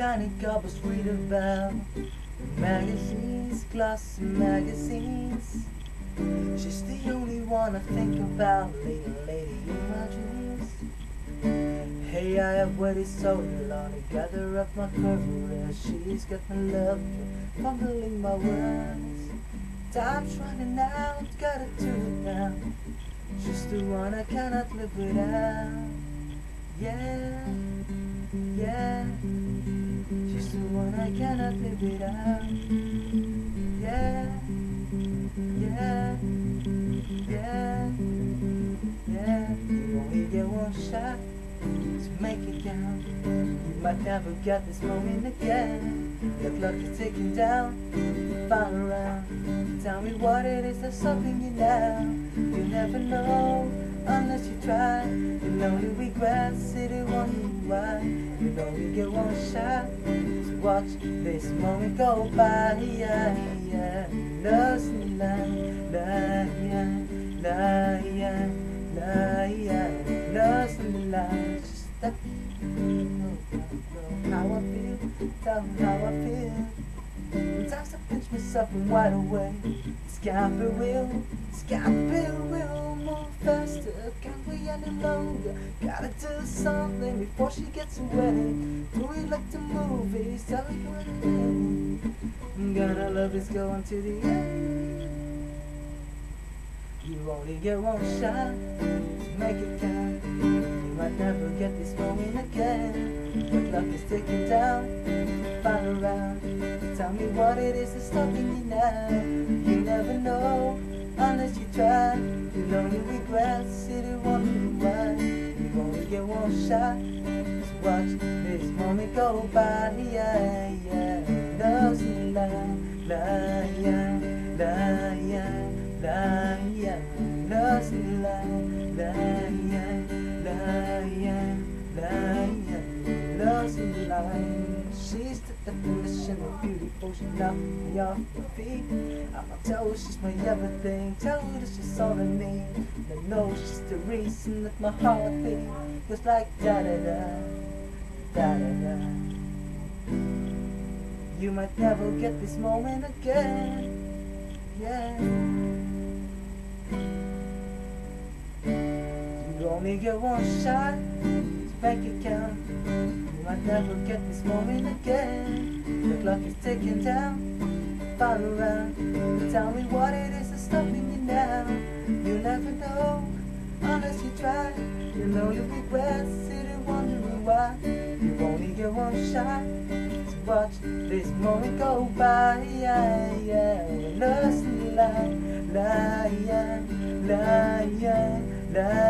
kind of gobbles read about magazines, glossy magazines. She's the only one I think about, little lady in my dreams. Hey, I have waited so long to gather up my courage. She's got my love, fumbling my words. Time's running out, gotta do it now. She's the one I cannot live without. Yeah. The one I cannot live without. Yeah, yeah, yeah, yeah. You only get one shot to make it count. You might never get this moment again. The clock is ticking down, final round. Tell me what it is that's stopping you now. You never know unless you try. You'll only regret sitting wondering why. You only get one shot watch this moment go by. Yeah, yeah. Lost in line, lie, lie, lie, lost in the line. Just step how I feel, tell me how I feel. Pinch myself and wide awake. This can't be real. Move faster, can't wait any longer. Gotta do something before she gets away. Do it like the movies, tell me what it is. Gonna love is going to the end. You only get one shot to make it count. You might never get this moment again. The clock is ticking down, what it is that's stopping you now. You never know unless you try. You'll only regret sitting wondering why. You only get one shot to watch this moment go by. Yeah, yeah. Love's in line, line, yeah, line, yeah, line, yeah. Love's in line, line, yeah, line, yeah, line, yeah. Love's in line. The definition of beautiful. She knocked me off my feet. I'ma tell she's my everything. Tell her that she's all I need. I know she's the reason that my heart beats. Goes like da da da, da da da. You might never get this moment again. Yeah. You only get one shot to make it count. You might never get this moment again. The clock is ticking down. Final round. Tell me what it is that's stopping you now. You'll never know unless you try. You'll only regret sitting wondering why. You only get one shot to watch this moment go by. Yeah, yeah. Lost in line, line, line, line,